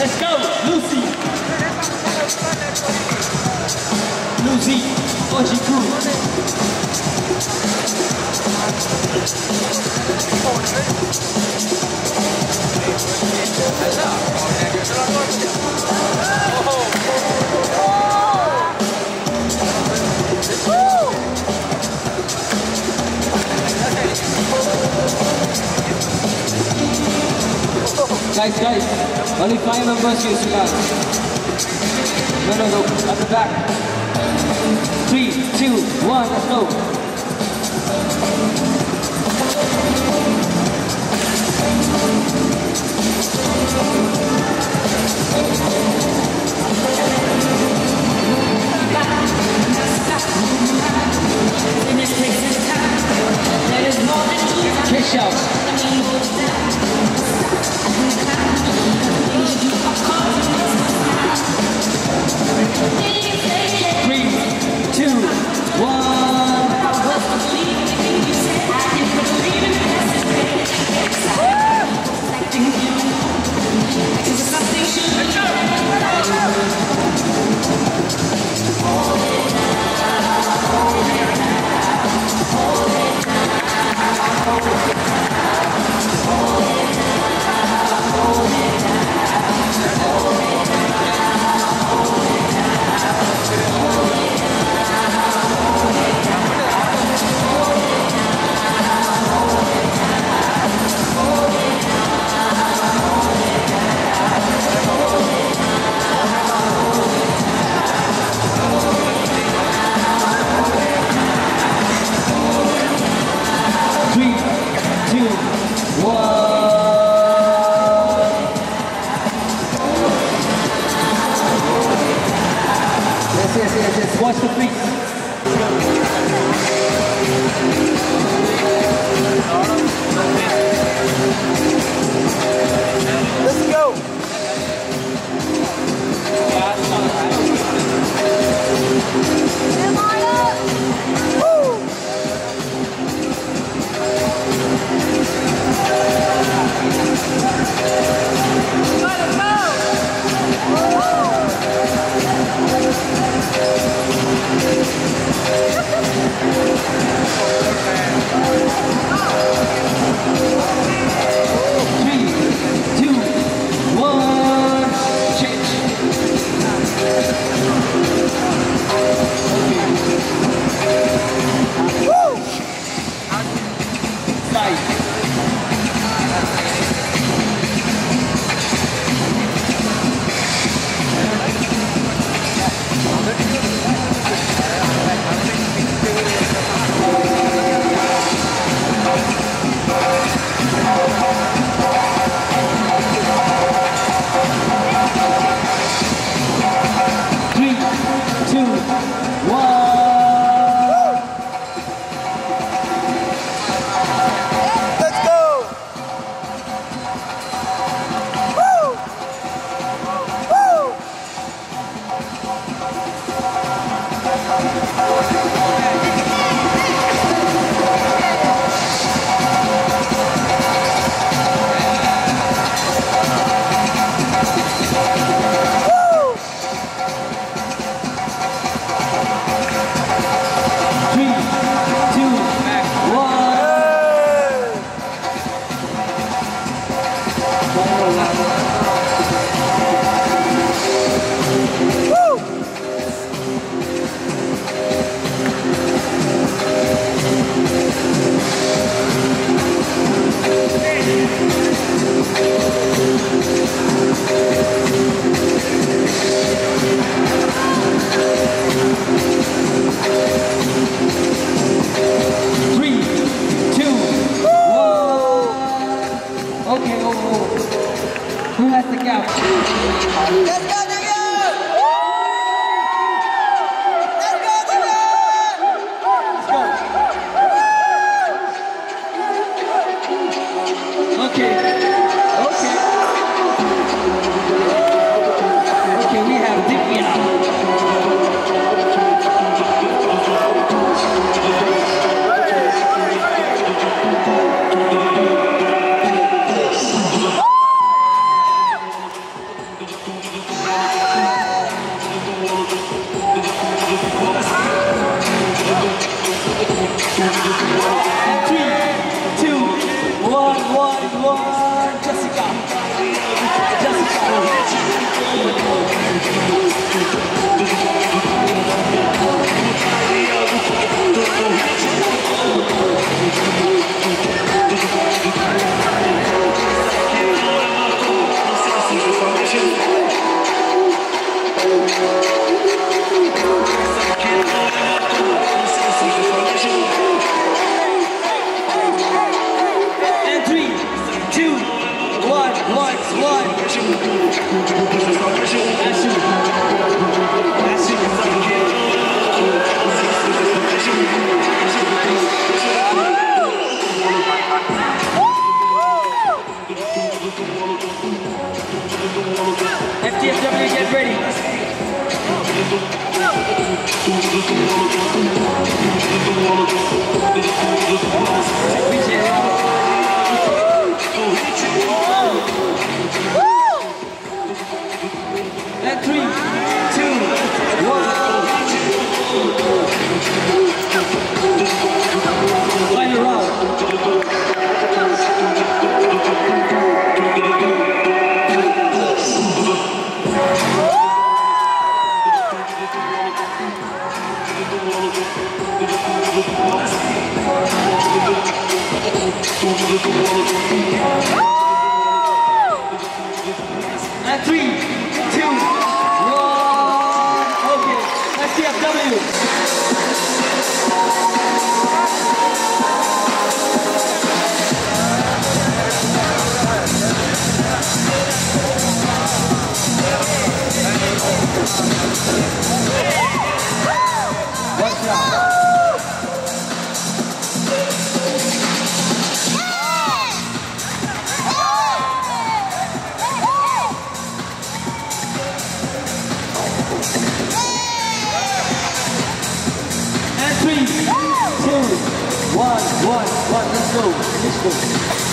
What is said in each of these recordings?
Let's go, Lucy. Guys, guys, only five members here, Sudan. No, no, no, at the back. Three, two, one, let's go. Kick out. Oh, Three, two, one. Yes, yes, yes, yes. Watch the feet. Woo. Thank you. Three, two, one, one, one. Let's go. Let's go.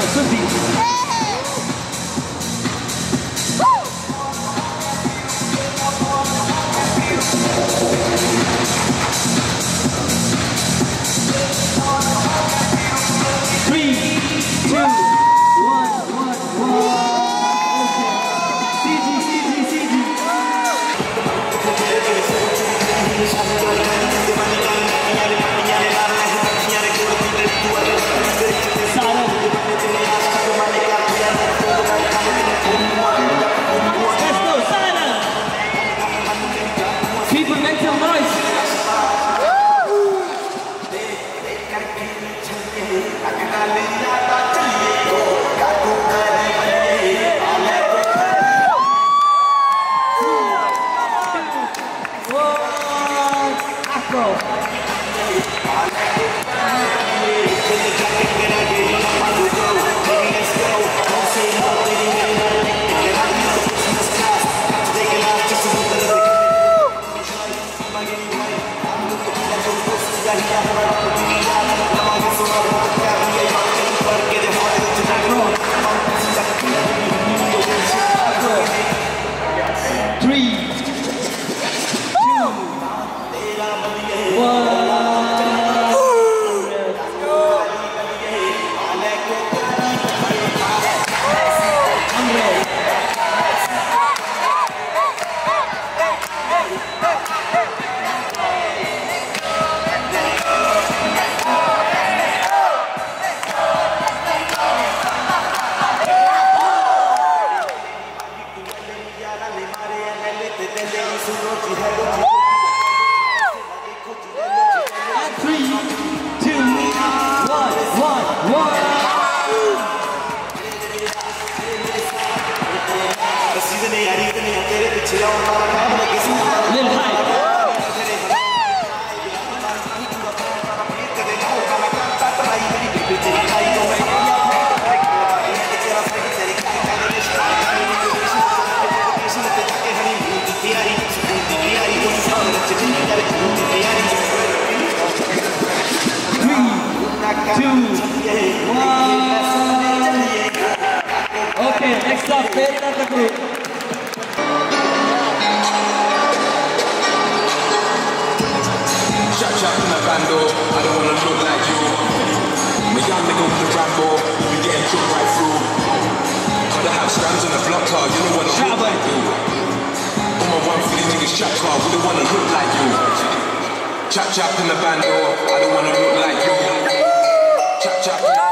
Cindy. Go. off Pedro in the group. Bando, I don't wanna look like you. My young nigga with the Rambo, we getting took right through. Other house stands on the block you don't wanna All my one for niggas trap car, we don't wanna look like you. Chap chap in the bando, I don't wanna look like you. Chap chap.